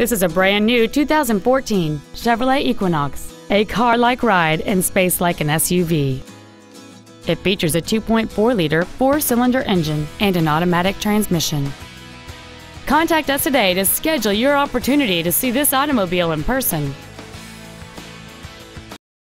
This is a brand new 2014 Chevrolet Equinox, a car-like ride in space like an SUV. It features a 2.4-liter four-cylinder engine and an automatic transmission. Contact us today to schedule your opportunity to see this automobile in person.